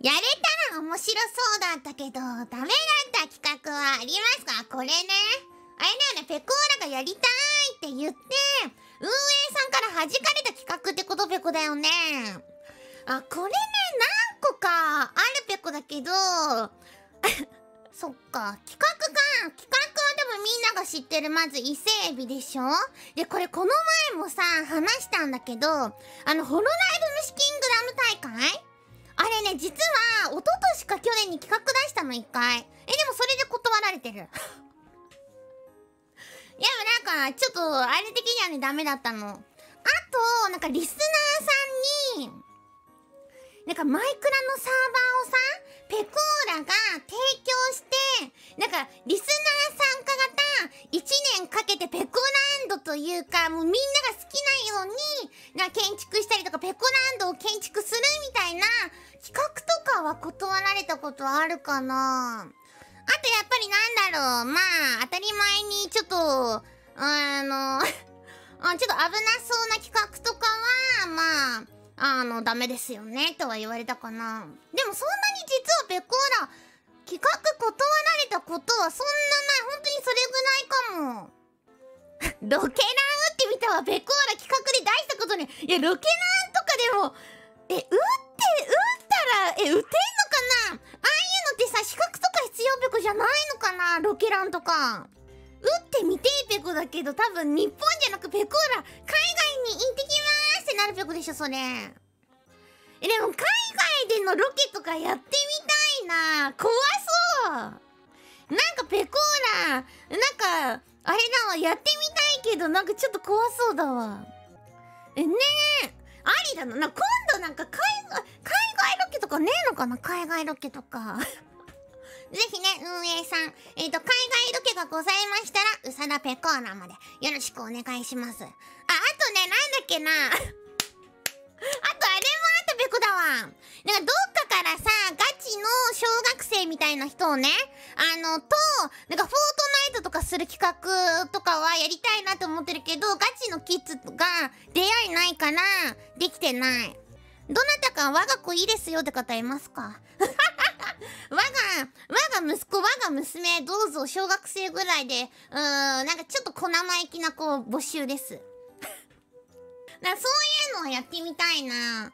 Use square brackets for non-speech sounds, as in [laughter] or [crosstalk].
やれたら面白そうだったけど、ダメだった企画はありますか？これね。あれだよね、ペコーラがやりたいって言って、運営さんから弾かれた企画ってことペコだよね。あ、これね、何個かあるペコだけど、[laughs] そっか、企画か。企画は多分みんなが知ってる、まず伊勢エビでしょ？で、これこの前もさ、話したんだけど、あの、ホロライブ虫キングダム大会？ね、実は、一昨年か去年に企画出したの、一回。え、でもそれで断られてる。[laughs] いや、なんか、ちょっと、あれ的にはね、ダメだったの。あと、なんか、リスナーさんに、なんか、マイクラのサーバーをさ、ペコーラが提供して、なんか、リスナー参加型、1年かけてペコランドというか、もうみんなが好きなように、な建築したりとか、ペコランドを建築するみたいなは断られたことあるかなあとやっぱりなんだろう、まあ、当たり前にちょっと、あの [laughs] あちょっと危なそうな企画とかは、まあ、あの、ダメですよね、とは言われたかな。でもそんなに実はペコーラ、企画断られたことはそんなない。本当にそれぐらいかも。[laughs] ロケラン打ってみたわ、ペコーラ企画で出したことに。いや、ロケランとかでも、え、打って、え、打てんのかな?ああいうのってさ、資格とか必要ペコじゃないのかな?ロケランとか。打ってみてペコだけど、多分日本じゃなくペコーラ、海外に行ってきまーすってなるペコでしょ、それ。え、でも海外でのロケとかやってみたいな怖そうなんかペコーラ、なんか、あれだわ、やってみたいけど、なんかちょっと怖そうだわ。え、ねえ。ありだな。な、今度なんか海外、海とかねえのかな？海外ロケとか。[laughs] ぜひね、運営さん、えっ、ー、と、海外ロケがございましたら、うさだペコーナーまでよろしくお願いします。あ、あとね、なんだっけな？[laughs] あと、あれもあったペコだわ。なんか、どっかからさ、ガチの小学生みたいな人をね、あの、と、なんか、フォートナイトとかする企画とかはやりたいなと思ってるけど、ガチのキッズが出会いないから、できてない。どなたか我が子いいですよって方いますか？[laughs] 我が、我が息子、我が娘、どうぞ小学生ぐらいで、うーん、なんかちょっと小生意気な子募集です。[laughs] だそういうのをやってみたいな。